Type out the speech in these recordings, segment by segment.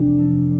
Música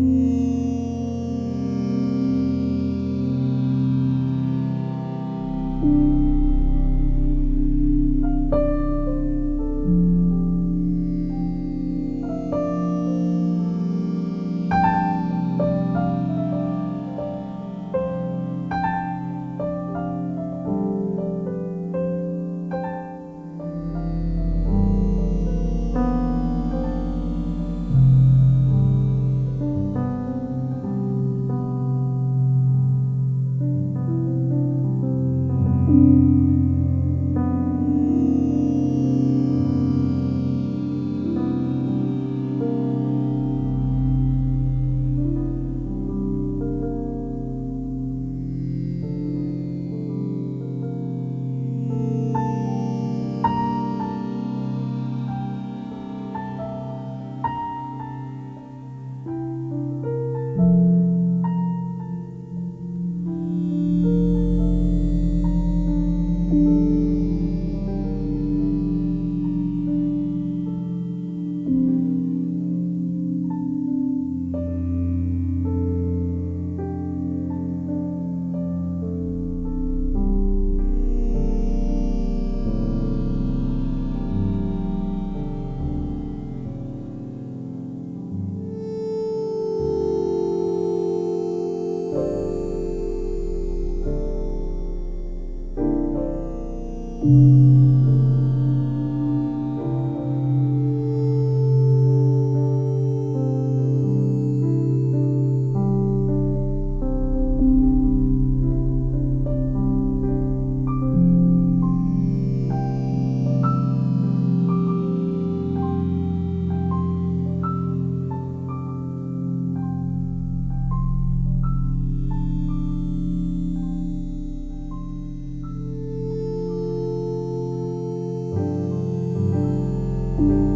Mm. You